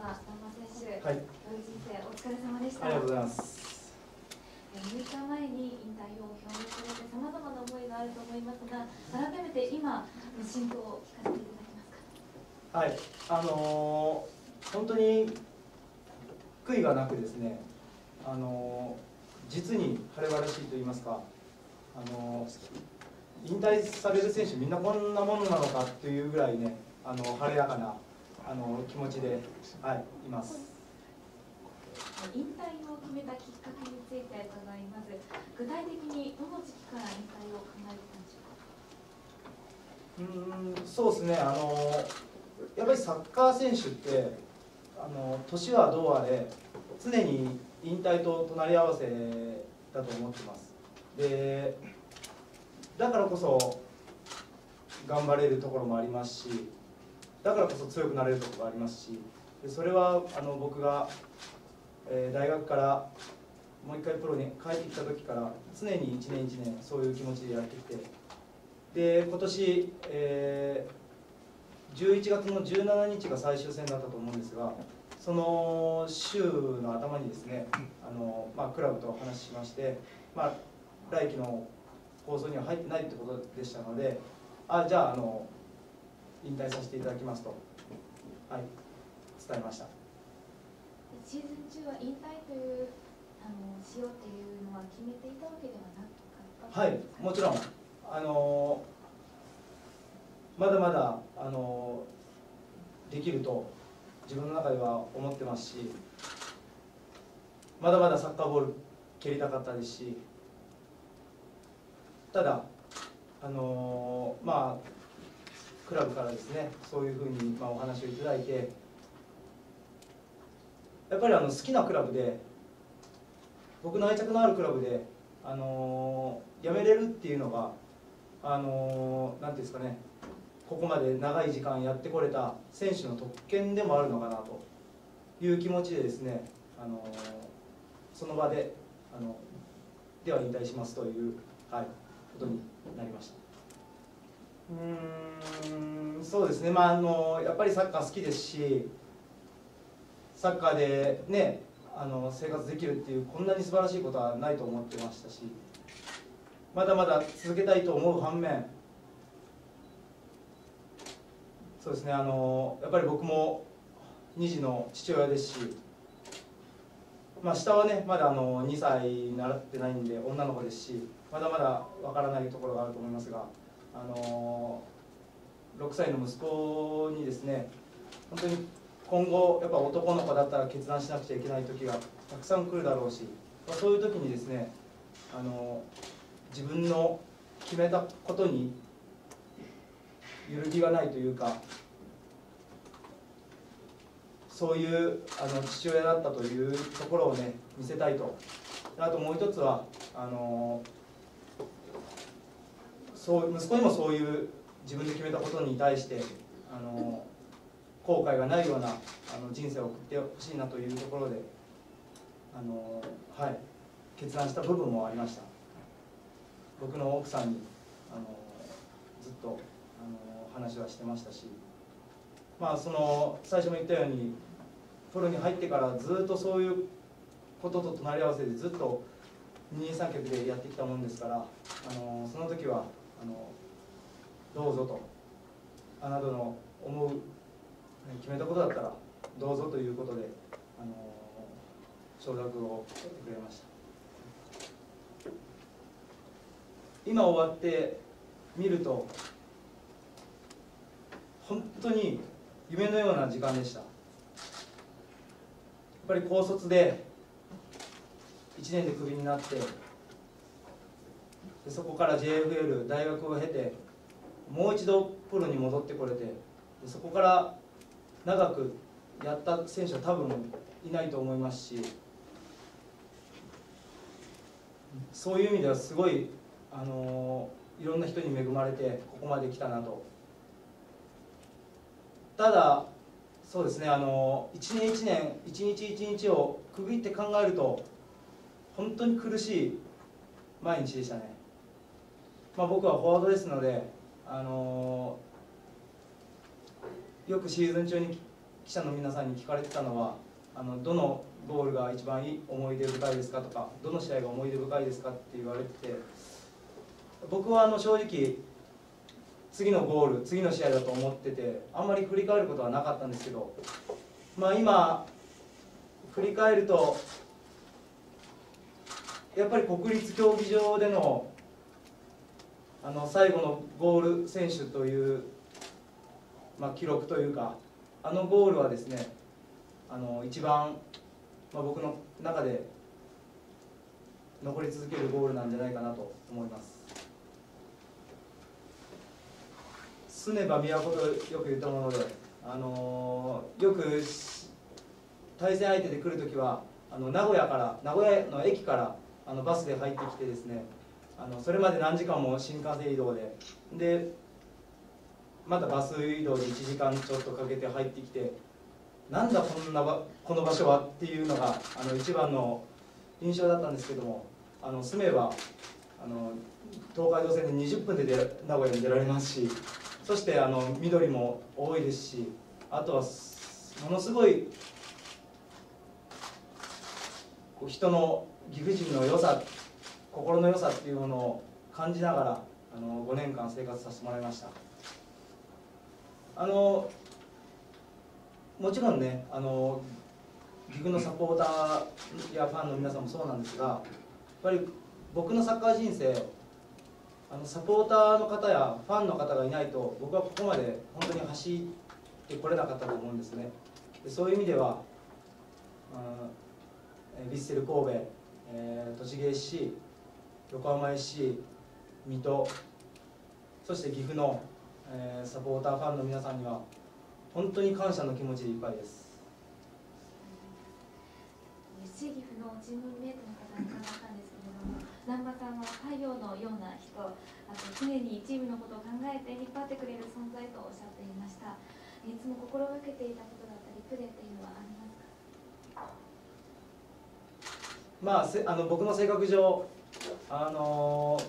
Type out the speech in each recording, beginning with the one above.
山選手、はい、競技人生お疲れ様でした。ありがとうございます。6日前に引退を表明されて、さまざまな思いがあると思いますが、改めて今の心境を聞かせていただけますか？はい、あのー本当に悔いがなくですね、あのー実に晴れ晴れしいと言いますか、あのー引退される選手みんなこんなものなのかというぐらいね、あの晴れやかなあの気持ちで、はい、います。引退を決めたきっかけについて伺います。具体的にどの時期から引退を考えてたんでしょうか？うーんそうですね、あのやっぱりサッカー選手って、あの年はどうあれ、常に引退と隣り合わせだと思ってます。で、だからこそ頑張れるところもありますし、だからこそ強くなれるところがありますし、でそれはあの僕が、えー大学からもう一回プロに帰ってきた時から、常に一年一年そういう気持ちでやってきて。で今年、えー11月の17日が最終戦だったと思うんですがその週の頭にですねあの、まあ、クラブと話しまして、まあ、来季の構想には入ってないってことでしたのであじゃああの引退させていただきますと、はい、伝えましたシーズン中は引退というあのしようっていうのは決めていたわけではなかった。はいもちろんあのまだまだあのできると自分の中では思ってますしまだまだサッカーボール蹴りたかったですしただあのまあクラブからですねそういうふうに、ま、お話をいただいてやっぱりあの好きなクラブで僕の愛着のあるクラブであの辞めれるっていうのがあのなんていうんですかねここまで長い時間やってこれた選手の特権でもあるのかなという気持ちでですねあのその場であのでは引退しますという、はい、ことになりました。うんそうですね。まああのやっぱりサッカー好きですしサッカーでねあの生活できるっていうこんなに素晴らしいことはないと思ってましたしまだまだ続けたいと思う反面そうですね。あのやっぱり僕も2児の父親ですし、まあ、下はねまだあの2歳になってないんで女の子ですしまだまだわからないところがあると思いますがあの6歳の息子にですね本当に今後やっぱ男の子だったら決断しなくちゃいけない時がたくさん来るだろうし、まあ、そういう時にですねあの自分の決めたことに揺るぎがないというかそういうあの父親だったというところをね見せたいと。あともう一つはあのそう息子にもそういう自分で決めたことに対してあの後悔がないようなあの人生を送ってほしいなというところであの、はい、決断した部分もありました。僕の奥さんにあのずっとあの話はしてましたしまあその最初も言ったようにプロに入ってからずっとそういうことと隣り合わせでずっと二人三脚でやってきたもんですからあのその時はあのどうぞとあなたの思う決めたことだったらどうぞということであの承諾を取ってくれました。今終わって見ると本当に夢のような時間でした。やっぱり高卒で1年でクビになってでそこから JFL 大学を経てもう一度プロに戻ってこれてでそこから長くやった選手は多分いないと思いますしそういう意味ではすごい、あのいろんな人に恵まれてここまで来たなと。ただそうですねあの一年一年一日一日を区切って考えると本当に苦しい毎日でしたね、まあ、僕はフォワードですのであのよくシーズン中に記者の皆さんに聞かれてたのはあのどのゴールが一番いい思い出深いですかとかどの試合が思い出深いですかって言われてて僕はあの正直次のゴール次の試合だと思っててあんまり振り返ることはなかったんですけど、まあ、今振り返るとやっぱり国立競技場でのあの最後のゴール選手という、まあ、記録というかあのゴールはですねあの一番、まあ、僕の中で残り続けるゴールなんじゃないかなと思います。住ねば都とよく言ったもので、あのよく対戦相手で来る時はあの名古屋から名古屋の駅からあのバスで入ってきてですねあのそれまで何時間も新幹線移動で。でまたバス移動で1時間ちょっとかけて入ってきて。なんだこんなばこの場所はっていうのがあの一番の印象だったんですけども。あの住めばあの東海道線で20分で名古屋に出られますし。そしてあの緑も多いですし。あとはものすごい人の岐阜人の良さ心の良さっていうものを感じながらあの5年間生活させてもらいました。あのもちろんねあの岐阜のサポーターやファンの皆さんもそうなんですがやっぱり僕のサッカー人生あのサポーターの方やファンの方がいないと僕はここまで本当に走ってこれなかったと思うんですね。でそういう意味では、うん、ヴィッセル神戸、えー、栃木 SC 横浜 SC 水戸そして岐阜の、えー、サポーターファンの皆さんには本当に感謝の気持ちでいっぱいです。吉岐阜のチームメイトの方に伺ったんですけれども南波さんは太陽のような人あと常にチームのことを考えて引っ張ってくれる存在とおっしゃっていました。いつも心がけていたことだったりプレーっていうのはありますか？まあ、せあの僕の性格上、あの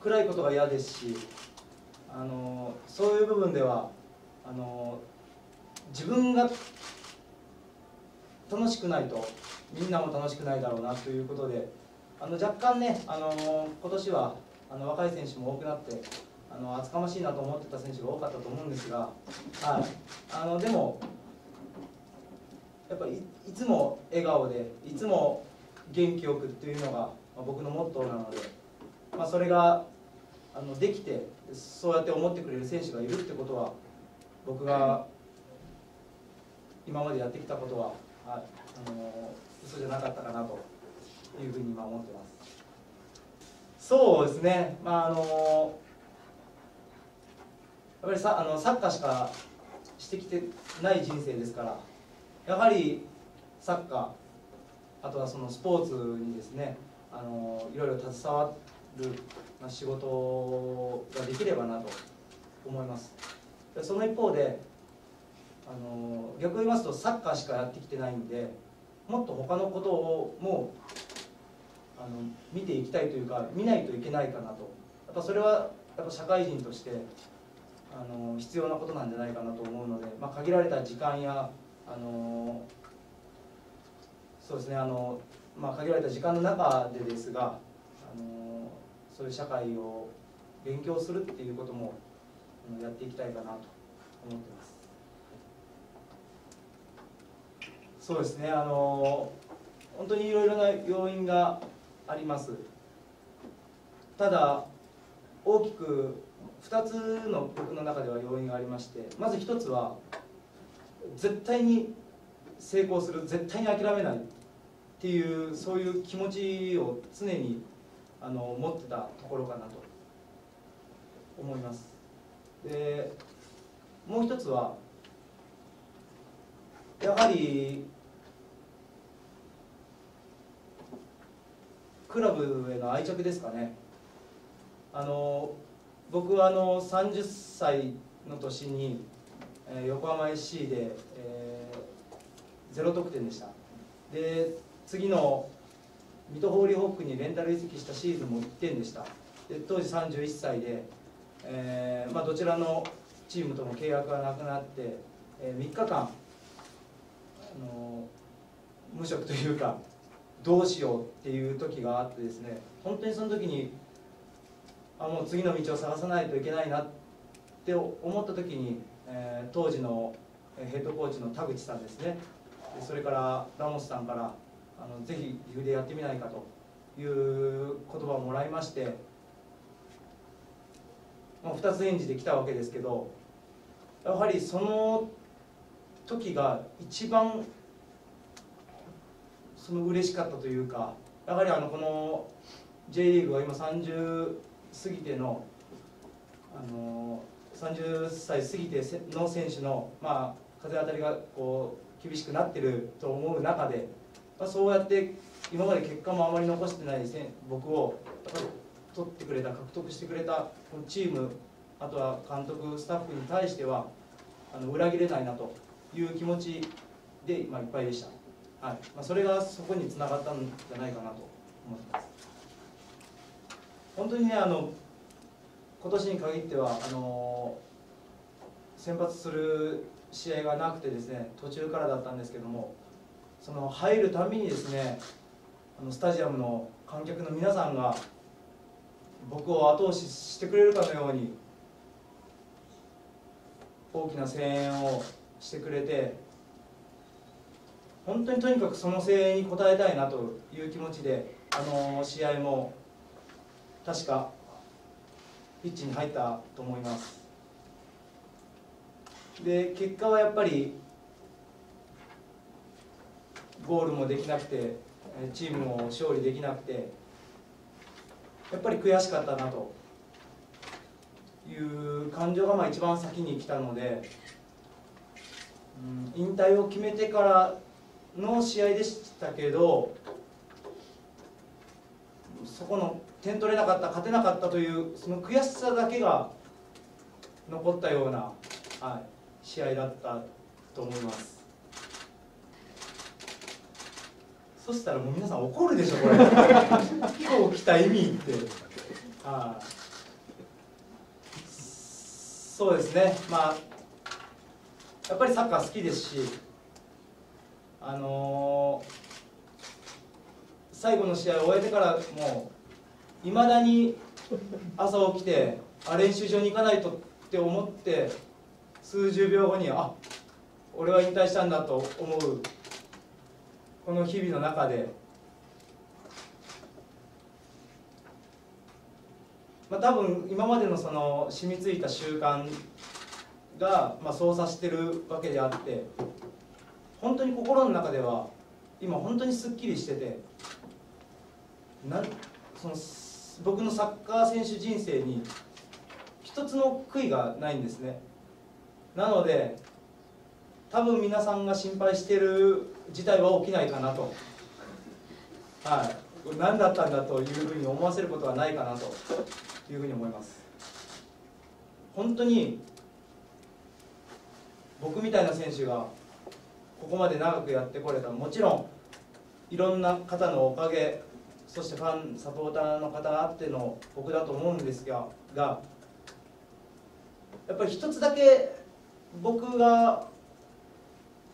暗いことが嫌ですし、あのそういう部分ではあの自分が楽しくないとみんなも楽しくないだろうなということであの若干ねあの今年はあの若い選手も多くなってあの厚かましいなと思ってた選手が多かったと思うんですが、はい、あのでもやっぱりいつも笑顔でいつも元気よくっていうのが、まあ、僕のモットーなので、まあ、それがあのできてそうやって思ってくれる選手がいるってことは僕が今までやってきたことはああの嘘じゃなかったかなというふうに今思ってます。そうですね。まああのやっぱりさあのサッカーしかしてきてない人生ですからやはりサッカーあとはそのスポーツにですねあのいろいろ携わる仕事ができればなと思います。その一方であの逆を言いますとサッカーしかやってきてないんでもっと他のことをもうあの見ていきたいというか見ないといけないかなと。やっぱそれはやっぱ社会人としてあの必要なことなんじゃないかなと思うので、まあ、限られた時間やあのそうですねあの、まあ、限られた時間の中でですがあのそういう社会を勉強するっていうこともやっていきたいかなと思ってます。そうですねあの本当にいろいろな要因がありますただ大きく2つの僕の中では要因がありましてまず1つは絶対に成功する絶対に諦めないっていうそういう気持ちを常にあの持ってたところかなと思います。でもう一つはやはりクラブへの愛着ですかね。あの僕はあの30歳の年に、えー、横浜 SC で、えー、ゼロ得点でした。で次の水戸ホーリーホックにレンタル移籍したシーズンも1点でした。で当時31歳で、えーまあ、どちらのチームとも契約がなくなって、えー、3日間あの無職というかどうしようっていう時があってですね本当にその時にあもう次の道を探さないといけないなって思った時に、えー、当時のヘッドコーチの田口さんですね。それからラモスさんからあのぜひ岐阜でやってみないかという言葉をもらいまして、まあ、2つ演じてきたわけですけどやはりその時が一番その嬉しかったというかやはりあのこの J リーグは今30過ぎてのあの30歳過ぎての選手の、まあ、風当たりがこう厳しくなってると思う中で、まあ、そうやって今まで結果もあまり残してない僕を取ってくれた獲得してくれたこのチームあとは監督スタッフに対してはあの裏切れないなという気持ちで、まあ、いっぱいでした。はいまあ、それがそこにつながったんじゃないかなと思ってます本当にねあの今年に限ってはあの先発する試合がなくてですね途中からだったんですけどもその入るたびにですねあのスタジアムの観客の皆さんが僕を後押ししてくれるかのように大きな声援をしてくれて本当にとにかくその声援に応えたいなという気持ちであの試合も確かピッチに入ったと思います。で結果はやっぱりゴールもできなくてチームも勝利できなくてやっぱり悔しかったなという感情がまあ一番先に来たので、うん、引退を決めてからの試合でしたけどそこの点取れなかった勝てなかったというその悔しさだけが残ったような、はい、試合だったと思います。そしたらもう皆さん怒るでしょこれ。今日来た意味って。はいそうですね。まあやっぱりサッカー好きですしあのー、最後の試合を終えてからもういまだに朝起きてあ練習場に行かないとって思って数十秒後にあ俺は引退したんだと思うこの日々の中で、まあ、多分今までのその染みついた習慣が、まあ、操作してるわけであって本当に心の中では今本当にすっきりしててなその僕のサッカー選手人生に一つの悔いがないんですね。なので多分皆さんが心配してる事態は起きないかなと。はい。何だったんだというふうに思わせることはないかなというふうに思います。本当に僕みたいな選手がここまで長くやってこれたもちろんいろんな方のおかげそしてファンサポーターの方があっての僕だと思うんですががやっぱり一つだけ僕が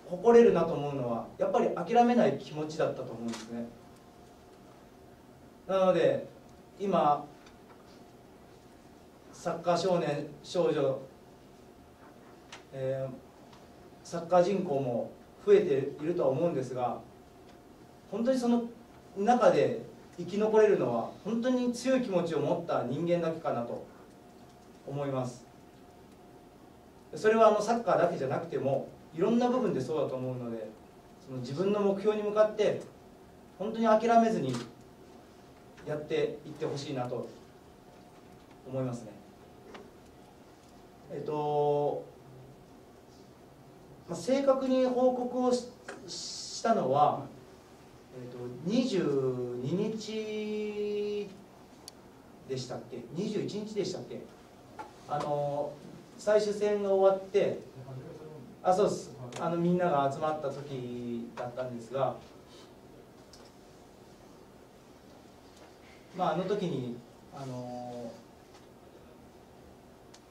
誇れるなと思うのはやっぱり諦めない気持ちだったと思うんですね。なので今サッカー少年少女、えー、サッカー人口も増えているとは思うんですが本当にその中で生き残れるのは本当に強い気持ちを持った人間だけかなと思います。それはあのサッカーだけじゃなくてもいろんな部分でそうだと思うのでその自分の目標に向かって本当に諦めずにやっていってほしいなと思いますね。えっとまあ、正確に報告をしたのは、えーと、22日でしたっけ？21日でしたっけ？あの最終戦が終わってあそうです。あのみんなが集まった時だったんですがまああの時にあの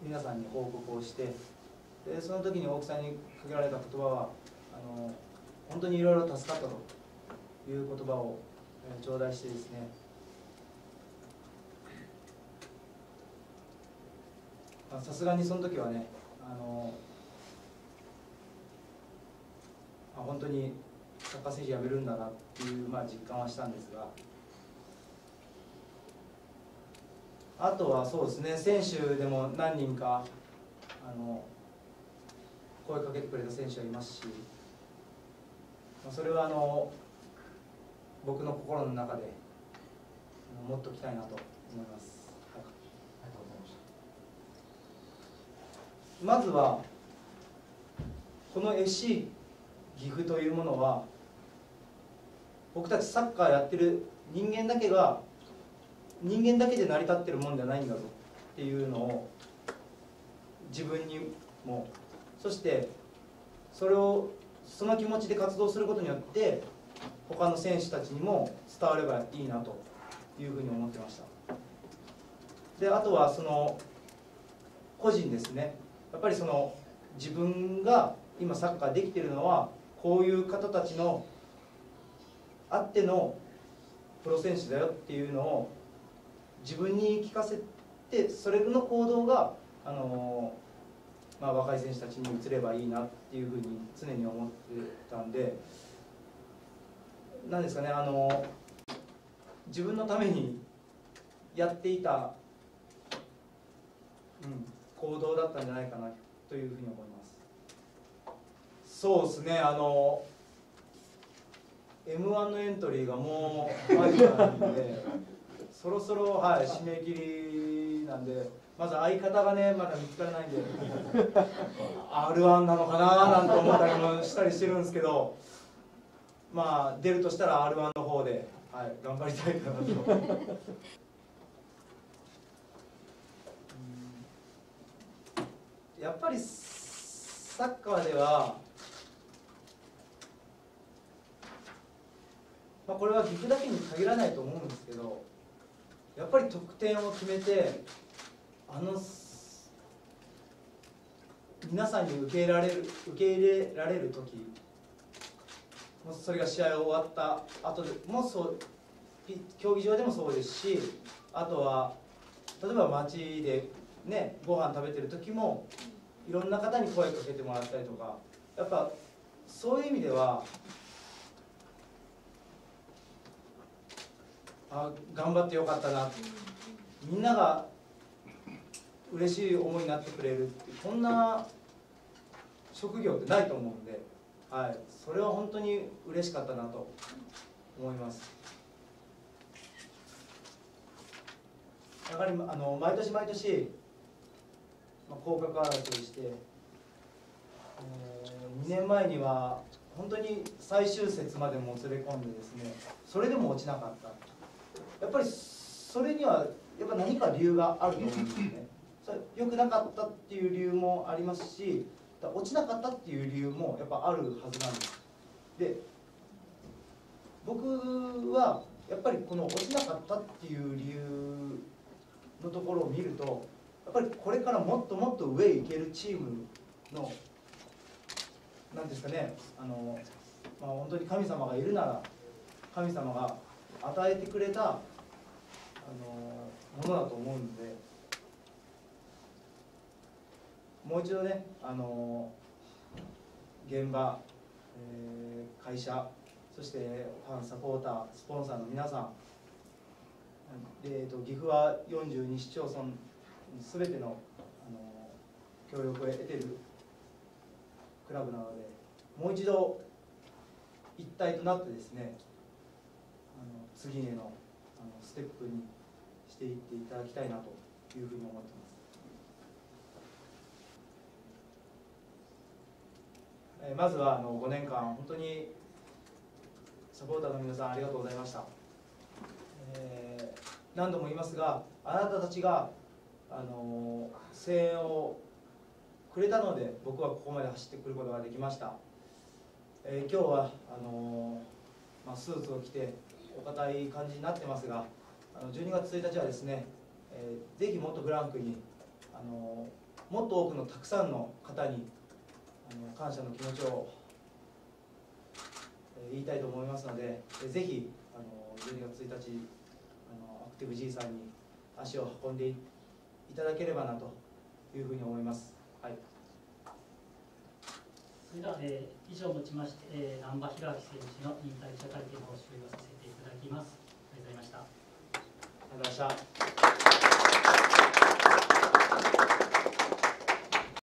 皆さんに報告をしてでその時に大木さんにかけられた言葉はあの本当にいろいろ助かったという言葉をえ頂戴してですねさすがにその時はねあのあ本当にサッカー選手辞めるんだなっていう、まあ、実感はしたんですが。あとはそうですね選手でも何人かあの声かけてくれた選手はいますしそれはあの僕の心の中で持っときたいなと思います、はい、ありがとうございました。まずはこの FC 岐阜というものは僕たちサッカーやってる人間だけが人間だけで成り立ってるもんじゃないんだぞっていうのを自分にも。そしてそれをその気持ちで活動することによって他の選手たちにも伝わればいいなというふうに思ってました。であとはその個人ですね。やっぱりその自分が今サッカーできてるのはこういう方たちのあってのプロ選手だよっていうのを自分に聞かせてそれの行動があのまあ、若い選手たちに移ればいいなっていうふうに常に思ってたんでなんですかねあの自分のためにやっていた、うん、行動だったんじゃないかなというふうに思います。そうですねあの m 1のエントリーがもう入ったんでそろそろ、はい、締め切りなんで。まず相方がねまだ見つからないんで R1 なのかななんて思ったりもしたりしてるんですけどまあ出るとしたら R1 の方で、はい、頑張りたいかなと。やっぱりサッカーでは、まあ、これは岐阜だけに限らないと思うんですけどやっぱり得点を決めてあの皆さんに受け入れられる受け入れられる時もうそれが試合終わった後でもそう競技場でもそうですしあとは例えば街でねご飯食べてる時もいろんな方に声かけてもらったりとかやっぱそういう意味ではあ頑張ってよかったなみんなが嬉しい思いになってくれるってこんな職業ってないと思うんで、はい、それは本当に嬉しかったなと思います。やはりあの毎年毎年、まあ、降格争いして、えー、2年前には本当に最終節までもつれ込んでですねそれでも落ちなかった。やっぱりそれにはやっぱ何か理由があると思うんですよね。それ良くなかったっていう理由もありますし落ちなかったっていう理由もやっぱあるはずなんです。で僕はやっぱりこの落ちなかったっていう理由のところを見るとやっぱりこれからもっともっと上へ行けるチームの何ですかねあの、まあ、本当に神様がいるなら神様が与えてくれたあのものだと思うんで。もう一度ねあの現場、えー、会社そしてファンサポータースポンサーの皆さんで、えーと、岐阜は42市町村全てのあの協力を得てるクラブなのでもう一度一体となってですねあの次へのあのステップにしていっていただきたいなというふうに思ってます。えまずはあの5年間本当にサポーターの皆さんありがとうございました、えー、何度も言いますがあなたたちがあの声援をくれたので僕はここまで走ってくることができました、えー、今日はあの、まあ、スーツを着てお堅い感じになってますがあの12月1日はですね、えー、ぜひもっとブランクにあのもっと多くのたくさんの方にあの感謝の気持ちをえー、言いたいと思いますので、えぜひあの12月1日あのアクティブ G さんに足を運んでいただければなというふうに思います。はい、それでは、えー以上をもちまして、えー、難波弘明選手の引退記者会見を終了させていただきます。ありがとうございました。ありがとうございました。